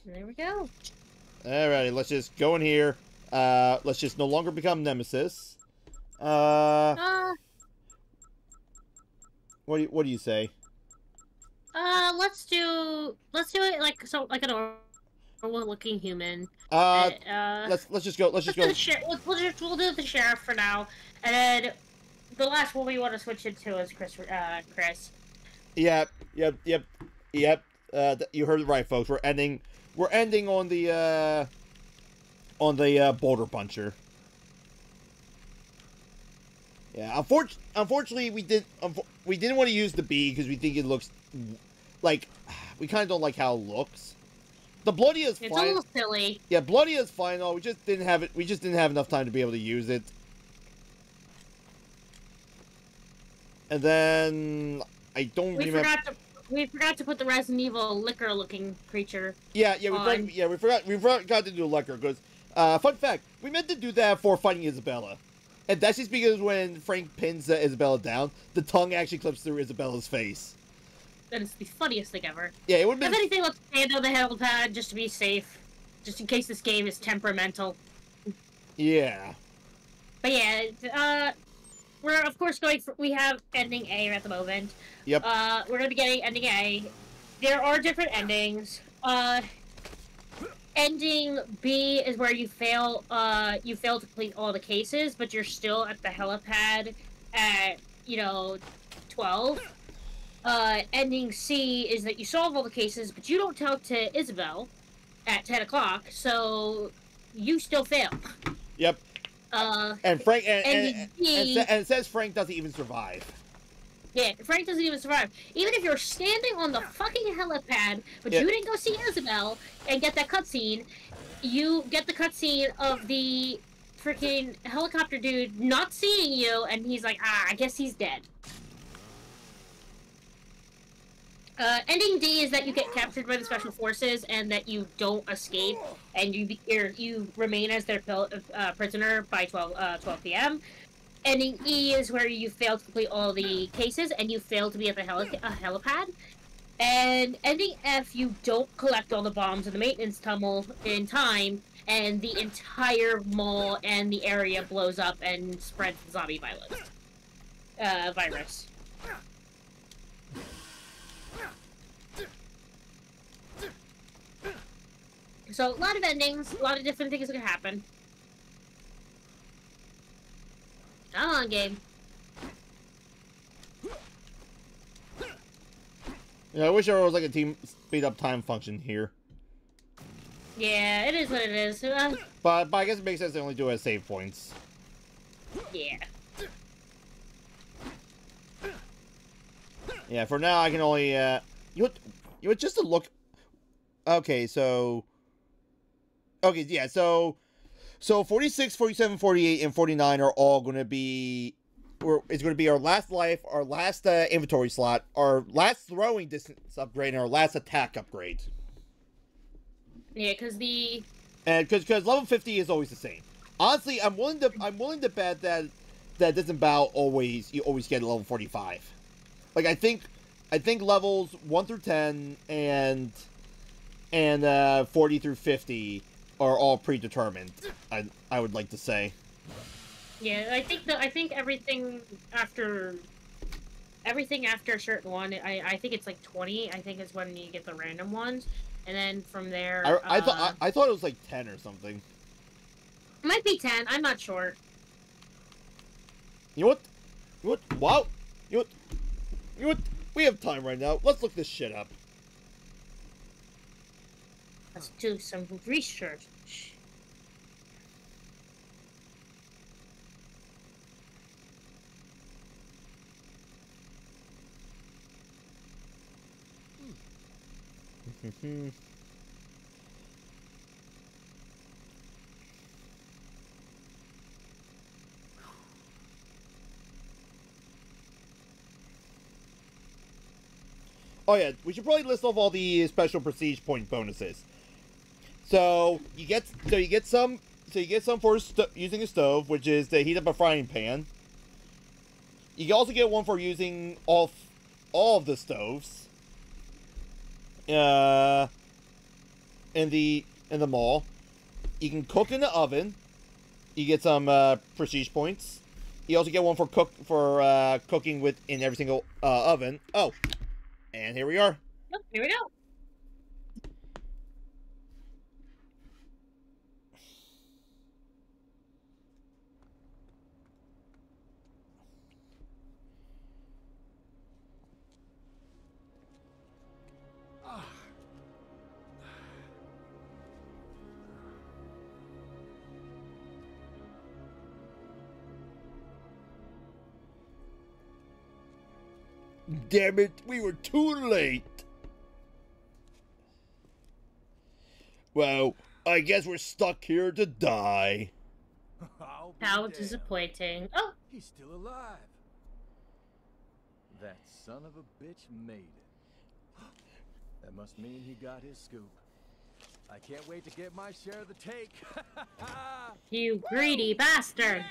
There we go.
Alrighty, let's just go in here. Uh, let's just no longer become Nemesis. Uh,
Uh,
what do you, what do you say?
uh, let's do let's do it like so like a normal looking human.
Uh,
uh,
let's let's just go. Let's
let's
just go.
the sheriff. We'll, just we'll do the sheriff for now, and then the last one we want to switch it to is Chris. Uh, Chris.
Yep, yep, yep, yep. Uh, you heard it right, folks. We're ending. We're ending on the uh, on the uh, boulder puncher. Yeah, unfor- unfortunately, we did. Unfo- we didn't want to use the B because we think it looks like we kind of don't like how it looks. The bloody is fine.
It's a little silly.
Yeah, bloody is fine. though. we just didn't have it. We just didn't have enough time to be able to use it. And then I don't
We
remember.
forgot to we forgot to put the Resident Evil Licker looking creature.
Yeah, yeah, we forgot, yeah, we forgot we forgot to do Licker because uh, fun fact, we meant to do that for fighting Isabela, and that's just because when Frank pins uh, Isabela down, the tongue actually clips through Isabela's face.
That is the funniest thing ever.
Yeah, it would be. If
anything, let's stand on the helipad just to be safe, just in case this game is temperamental.
Yeah,
But yeah, uh, we're of course going for. We have ending A at the moment.
Yep.
Uh, we're gonna be getting ending A. There are different endings. Uh, ending B is where you fail. Uh, you fail to complete all the cases, but you're still at the helipad at you know twelve. Uh, ending C is that you solve all the cases, but you don't tell to Isabel at ten o'clock, so you still fail.
yep.
Uh,
And Frank and and, and, and it says Frank doesn't even survive.
Yeah, Frank doesn't even survive. Even if you're standing on the fucking helipad, but
Yeah.
you didn't go see Isabel and get that cutscene, you get the cutscene of the freaking helicopter dude not seeing you, and he's like, ah, I guess he's dead. Uh, ending D is that you get captured by the special forces and that you don't escape and you be, you remain as their pil- uh, prisoner by 12 uh, 12 p.m. Ending E is where you fail to complete all the cases and you fail to be at the heli- uh, helipad. And ending F, you don't collect all the bombs in the maintenance tunnel in time, and the entire mall and the area blows up and spreads zombie violence. Uh, virus. So, a lot of endings, a lot of different things that can happen. Come on, game.
Yeah, I wish there was like a team speed up time function here,
Yeah, it is what it is. Uh,
but but I guess it makes sense they only do it at save points.
yeah.
Yeah, for now I can only uh you know, you know just to look Okay, so Okay, yeah, so so 46, 47, 48 and 49 are all going to be it's going to be our last life, our last uh, inventory slot, our last throwing distance upgrade and our last attack upgrade.
Yeah, because the
And cuz cuz level 50 is always the same. Honestly, I'm willing to I'm willing to bet that that doesn't bow always you always get level 45. Like I think I think levels 1 through 10 and and uh 40 through 50 are all predetermined. I I would like to say.
yeah, I think that I think everything after everything after a certain one, I I think it's like twenty. I think is when you get the random ones, and then from there,
I, I thought
uh,
I, I thought it was like 10 or something.
it might be ten. I'm not sure.
You know what? You know what? Wow. You know what? You know what? We have time right now. Let's look this shit up.
Let's do some research.
Oh yeah, we should probably list off all the special prestige point bonuses. So you get so you get some so you get some for using a stove, which is to heat up a frying pan. You also get one for using all all of the stoves. Uh, in the in the mall, you can cook in the oven. You get some uh, prestige points. You also get one for cook for uh, cooking with in every single uh, oven. Oh, and here we are.
Here we go.
Damn it, we were too late. Well, I guess we're stuck here to die.
How disappointing. Oh,
He's still alive. That son of a bitch made it. That must mean he got his scoop. I can't wait to get my share of the take.
you greedy bastard.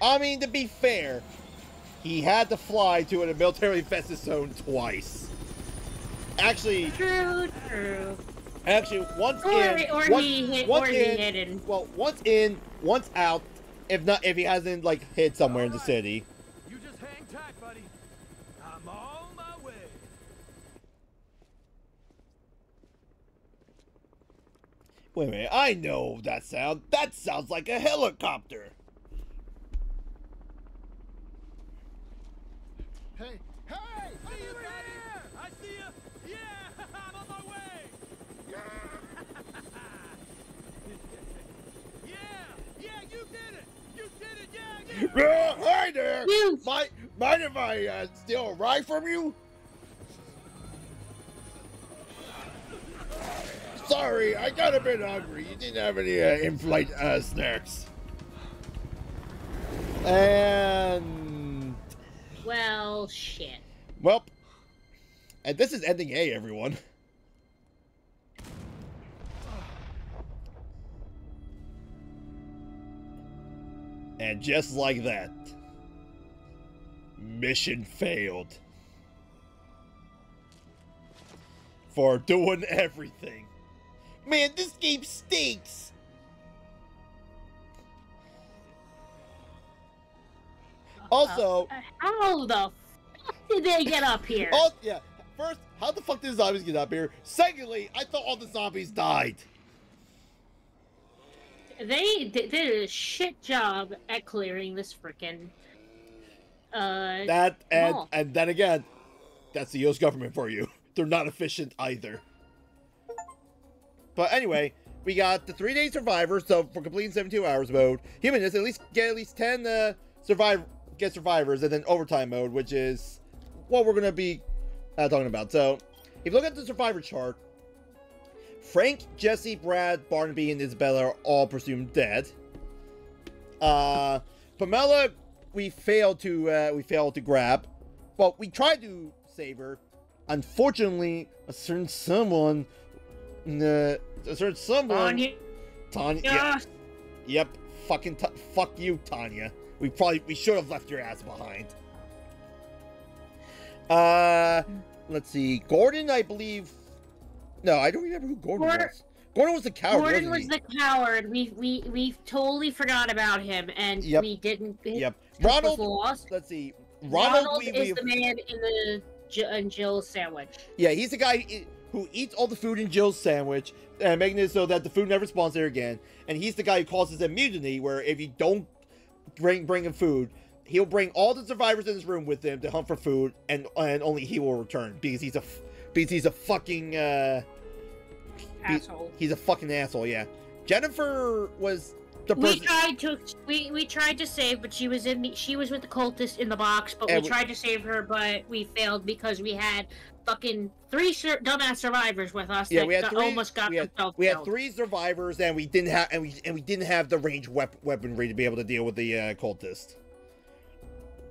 I mean, to be fair, he had to fly to a military infested zone twice. Actually,
True, true.
actually, once
Or,
in,
or
once,
he hit,
once
or he
in,
hidden.
well, once in, once out. If not, if he hasn't like hid somewhere in the city.
you just hang tight, buddy. I'm on my way.
Wait a minute, I know that sound. That sounds like a helicopter.
Hey, hey! See you here! I see you! Yeah! I'm on my way! Yeah! yeah! You did it! You did it! Yeah! Yeah!
Uh, hi there!
You-
Mind, mind if I uh, steal a ride from you? Sorry, I got a bit hungry. You didn't have any uh, in-flight uh, snacks. And
Well, shit.
well, and this is ending A, everyone. And just like that, mission failed. For doing everything. Man, this game stinks! Also,
How the fuck did they get up here?
oh yeah, first, how the fuck did the zombies get up here? Secondly, I thought all the zombies died.
They did a shit job at clearing this frickin' uh
That and
Mall.
and then again, that's the U.S. government for you. They're not efficient either. But anyway, we got the three day survivor. So for completing 72 hours mode, humanists at least get at least 10 uh, survive get survivors, and then overtime mode, which is what we're gonna be uh, talking about. So if you look at the survivor chart, Frank, Jesse, Brad, Barnaby, and Isabela are all presumed dead. Uh, Pamela, we failed to uh, we failed to grab. but we tried to save her. Unfortunately, a certain someone, uh, a certain someone,
Anya.
Tanya, yeah, yep, fucking, t- fuck you, Tanya. We probably we should have left your ass behind. Uh, let's see, Gordon, I believe. No, I don't remember who Gordon
Gor-
was. Gordon was the coward.
Gordon was
he?
the coward. We we we totally forgot about him, and
Yep.
we didn't.
Yep. Ronald.
lost.
Let's see. Ronald,
Ronald
we,
is
we,
the man in the J- and Jill sandwich.
Yeah, he's the guy who eats all the food in Jill's sandwich, and making it so that the food never spawns there again. And he's the guy who causes a mutiny, where if you don't bring bring him food, he'll bring all the survivors in this room with him to hunt for food, and and only he will return because he's a f- because he's a fucking uh
Asshole.
he's a fucking asshole. Yeah, Jennifer was the
We tried to we, we tried to save, but she was in the she was with the cultist in the box. But
And
we
we-
tried to save her, but we failed because we had fucking three sur- dumbass survivors with us
Yeah,
that
we had
got-
three-
almost got
we had-
themselves
We had three survivors, and we didn't have and we and we didn't have the range wep- weaponry to be able to deal with the uh, cultist.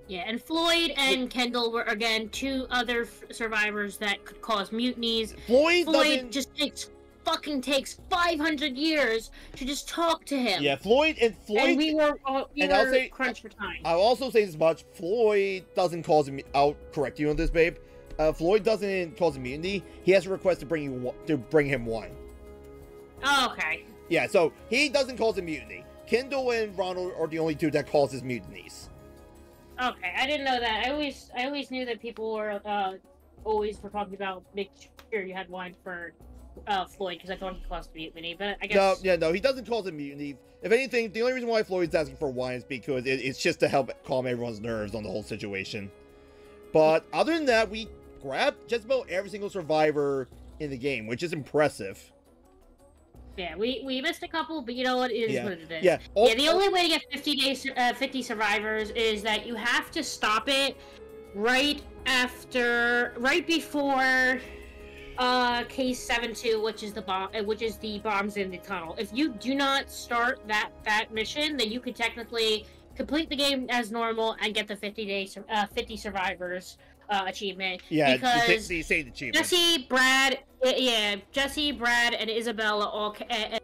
Yeah, and Floyd and Kendall were again two other f- survivors that could cause mutinies.
Floyd,
Floyd just takes fucking takes 500 years to just talk to him.
yeah, Floyd and Floyd.
and we were uh, we
and I'll say-
crunched for time.
I'll also say this much: Floyd doesn't cause him. I'll correct you on this, babe. Uh, Floyd doesn't cause immunity. He has a request to bring you to bring him wine.
oh, okay.
Yeah, so he doesn't cause immunity. Kendall and Ronald are the only two that causes mutinies.
Okay, I didn't know that. I always, I always knew that people were uh, always were talking about make sure you had wine for uh, Floyd because I thought he caused mutiny. But I guess No,
yeah, no, he doesn't cause immunity. If anything, the only reason why Floyd's asking for wine is because it, it's just to help calm everyone's nerves on the whole situation. But other than that, we grabbed just about every single survivor in the game, which is impressive.
yeah, we we missed a couple, but you know what? It is
Yeah,
what it is.
Yeah, all-
yeah, the only way to get 50 days, uh, 50 survivors is that you have to stop it right after, right before uh case 7-2 which is the bomb uh, which is the bombs in the tunnel if you do not start that that mission then you could technically complete the game as normal and get the 50 days uh 50 survivors uh achievement
yeah,
because
the, the achievement.
jesse brad uh, yeah jesse brad and isabela all uh, uh,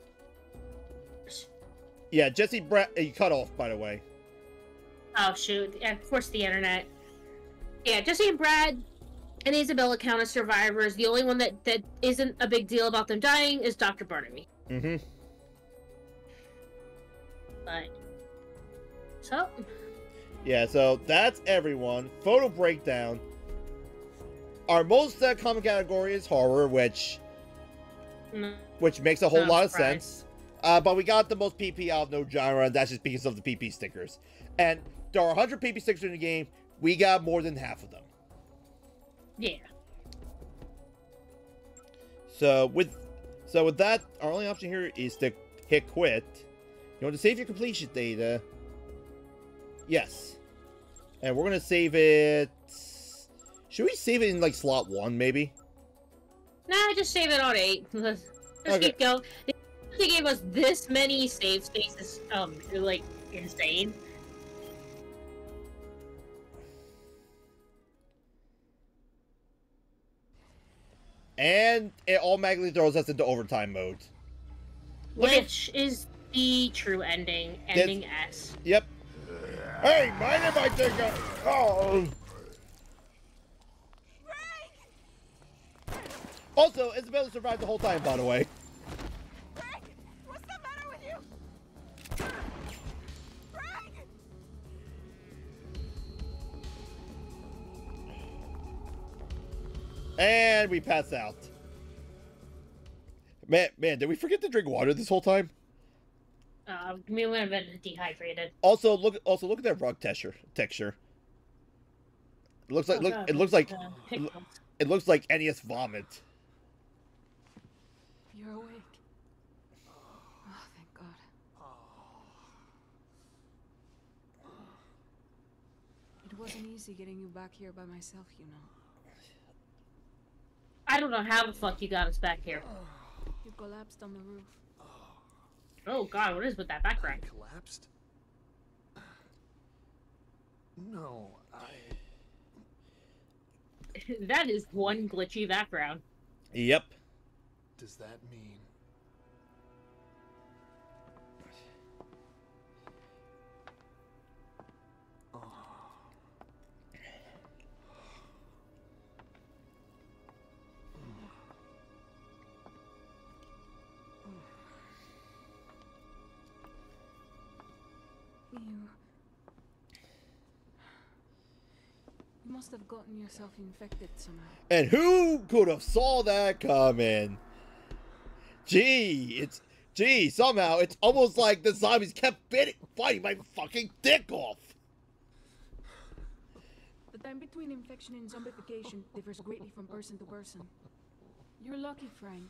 Yeah, Jesse Brad, you cut off, by the way.
Oh shoot! Of course, the internet. Yeah, Jesse and Brad and Isabela count as survivors. The only one that that isn't a big deal about them dying is Doctor Barnaby.
Mm-hmm.
But so
Yeah, so that's everyone. Photo breakdown. Our most uh, common category is horror, which which makes a whole lot of sense. Uh, but we got the most PP out of no genre, and that's just because of the PP stickers. And there are 100 PP stickers in the game. We got more than half of them.
yeah,
So with so with that, our only option here is to hit quit. You want to save your completion data? Yes. And we're gonna save it. Should we save it in like slot one, maybe?
nah, just save it on eight. Let's just
Okay.
keep going. They gave us this many save spaces. Um, like insane.
And it automatically throws us into overtime mode. Look at-
Which is the true ending, ending S.
Yep. Hey, mind if I take a? Oh. Also, Isabela survived the whole time, by the way.
Greg! What's the matter with you? Greg!
And we pass out. Man, man, did we forget to drink water this whole time?
Uh, we would have been dehydrated.
Also, look, also look at that rug texture. Texture. It looks like
Oh,
look.
God,
It looks like
uh,
it looks like NES vomit.
You're awake. Oh, thank God. It wasn't easy getting you back here by myself, you know.
I don't know how the fuck you got us back here.
You collapsed on the roof.
Oh god, what is with that background?
Collapsed? No, I.
that is one glitchy background.
Yep.
Does that mean. Oh.
You. You must have gotten yourself infected somehow.
And who could have saw that coming? Gee, it's gee, somehow it's almost like the zombies kept biting, biting my fucking dick off.
The time between infection and zombification differs greatly from person to person. You're lucky, Frank.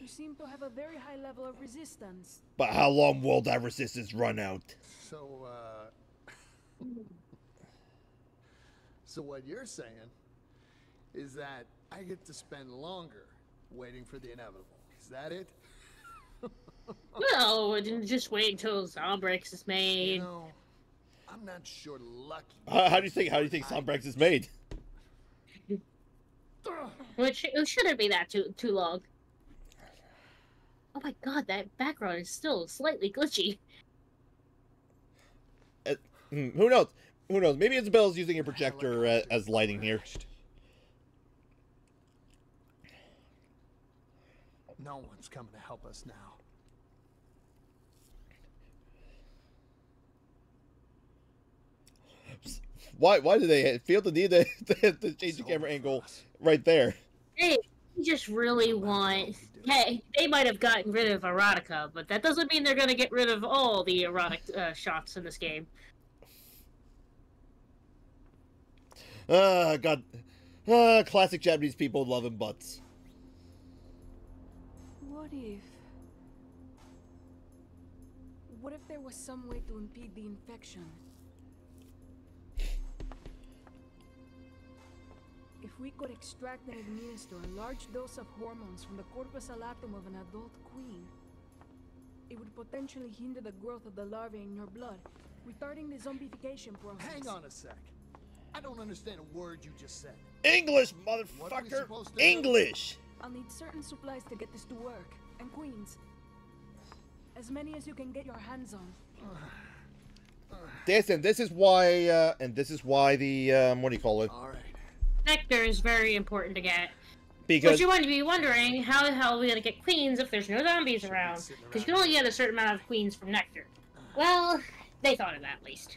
You seem to have a very high level of resistance.
But how long will that resistance run out?
So, uh. so, what you're saying is that I get to spend longer waiting for the inevitable. Is that it?
Well, didn't just wait until Zombrex is
You
made.
know, I'm not sure lucky.
How, how do you think? How do you think Zombrex is made?
Which it shouldn't be that too too long. Oh my god, that background is still slightly glitchy.
Hmm, who knows? Who knows? Maybe Isabel's using a projector as, as lighting here.
No one's coming to help us now.
Why? Why do they feel the need to, to, to change the camera angle right there?
Hey, we just really want. Hey, they might have gotten rid of erotica, but that doesn't mean they're gonna get rid of all the erotic uh, shots in this game.
Ah, God. Ah, classic Japanese people loving butts.
What if. What if there was some way to impede the infection? If we could extract and administer a large dose of hormones from the corpus allatum of an adult queen, it would potentially hinder the growth of the larvae in your blood, retarding the zombification process.
Hang on a sec. I don't understand a word you just said.
English,
What are we
motherfucker!
supposed to do?
English!
I'll need certain supplies to get this to work, and queens. As many as you can get your hands on.
This and this is why, uh, and this is why the um, what do you call it?
All right.
Nectar is very important to get. But
Because
you want to be wondering how the hell are we gonna get queens if there's no zombies around? Because you can only get a certain amount of queens from nectar. Well, they thought of that at least.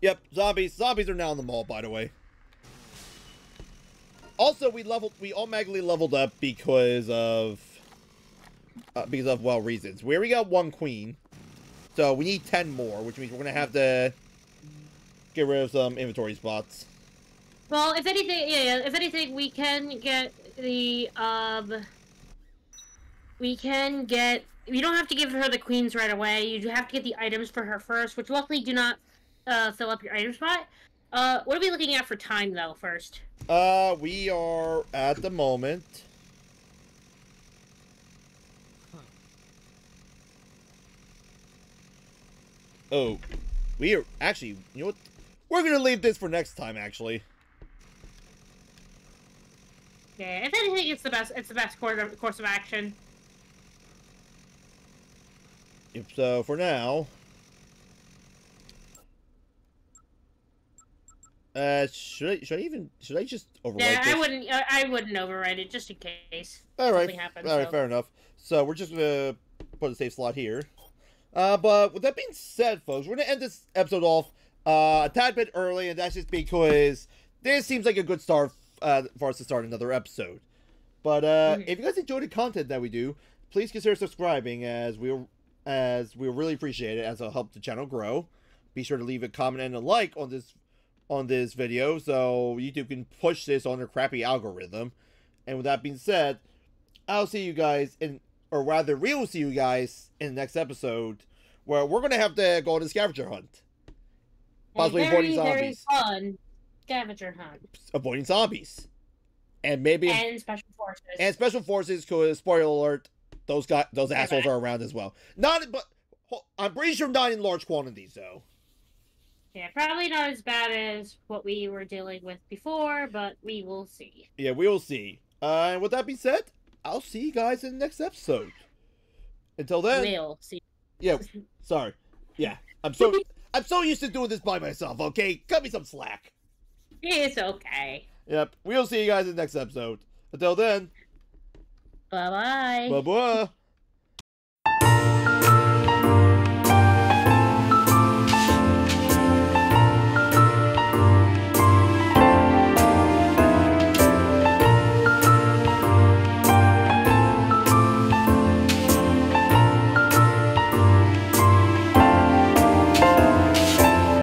yep, zombies. Zombies are now in the mall, by the way. Also, we leveled. We automatically leveled up because of uh, because of well reasons. We already got one queen, so we need ten more, which means we're gonna have to get rid of some inventory spots.
Well, if anything, yeah, if anything, we can get the um, we can get. You don't have to give her the queens right away. You do have to get the items for her first, which luckily do not uh, fill up your item spot. Uh, what are we looking at for time though? First,
Uh, we are at the moment. Oh, we are actually. You know what? We're gonna leave this for next time. Actually,
yeah. If anything, it's the best. It's the best course of, course of action.
If so for now. Uh, should I should I even should I just overwrite
Yeah,
this?
I wouldn't. I, I wouldn't override it just in case.
All right.
Happens,
all right.
so.
fair enough. So we're just gonna put a safe slot here. Uh, but with that being said, folks, we're gonna end this episode off uh, a tad bit early, and that's just because this seems like a good start uh, for us to start another episode. But uh,
Mhm.
if you guys enjoy the content that we do, please consider subscribing, as we as we really appreciate it, as it'll help the channel grow. Be sure to leave a comment and a like on this on this video, so YouTube can push this on their crappy algorithm. And with that being said, I'll see you guys in, or rather, we will see you guys in the next episode, where we're gonna have to go on a scavenger hunt, Possibly
very,
avoiding
very fun scavenger hunt
avoiding zombies, and maybe and,
special forces.
And special forces. Cause spoiler alert, those guys, those assholes are around as well. Not, but I'm pretty sure not in large quantities though.
Yeah, probably not as bad as what we were dealing with before, but we will see.
Yeah, we will see. Uh, and with that being said, I'll see you guys in the next episode. Until then,
we'll see.
yeah, sorry. Yeah, I'm so I'm so used to doing this by myself. Okay, cut me some slack.
It's okay.
Yep, we'll see you guys in the next episode. Until then,
Bye bye.
bye bye.